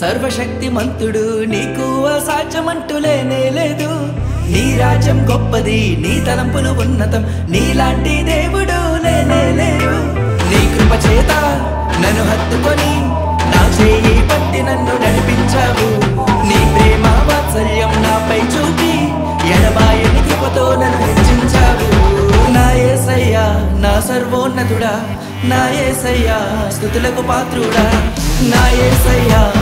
సర్వశక్తిమంతుడు నీకు అసాధ్యమంటూ లేనే లేదు. నీ రాజ్యం గొప్పది నీ తలంపులు ఉన్నతం నీలాంటి దేవుడు లేనే లేరు. నీ కృప చేత నన్ను హత్తుకొని నా చేయి పట్టి నన్ను నడిపించావు. నీ ప్రేమ వాత్సల్యం నాపై చూపి ఎడబాయని కృపతో నన్ను హెచ్చించావు. నా ఏసయ్యా నా సర్వోన్నతుడా నా ఏసయ్యా స్థుతులకు పాత్రుడా. నా ఏసయ్యా నా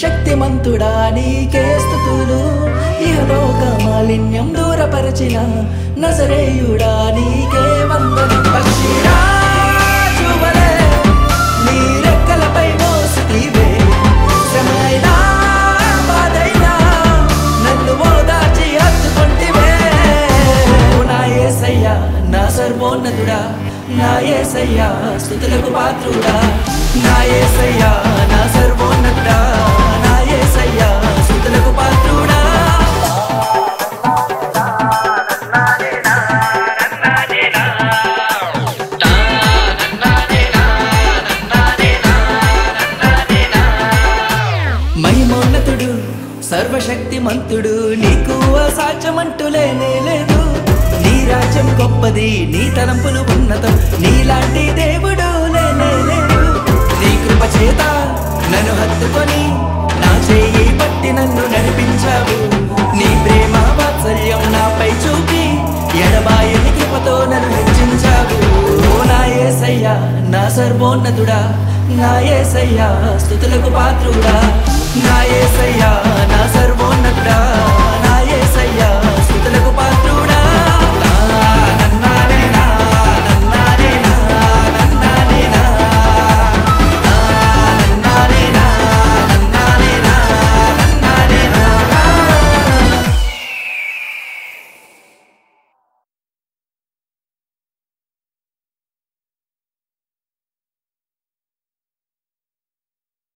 శక్తిమంతుడా నీకే స్థుతులు. ఇహలోక మాలిన్యం దూరపరచిన నజరేయుడా నీకే వందనం. నీ నా యేసయ్యా నా సర్వోన్నతుడా నా యేసయ్యా స్థుతులకు పాత్రుడా. నా ఏసయ్యా నా సర్వ మహిమోన్నతుడు సర్వశక్తిమంతుడు నీకు అసాధ్యమంటూ లేనే లేదు. నీ రాజ్యం గొప్పది నీ తలంపులు ఉన్నతం నీలాంటి దేవుడు లేనే లేదు. నీ కృప చేత నన్ను హత్తుకొని నా చేయి పట్టి నన్ను నడిపించావు. నీ ప్రేమ వాత్సల్యం నాపై చూపి ఎడబాయని కృపతో నన్ను హెచ్చించావు. ఓ నా ఏసయ్యా నా సర్వోన్నతుడా నా ఏసయ్యా స్థుతులకు పాత్రుడా. ना ये सया ना सर्वो नटा।